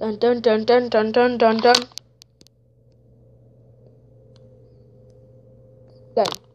Dun dun dun dun dun dun dun dun. Done.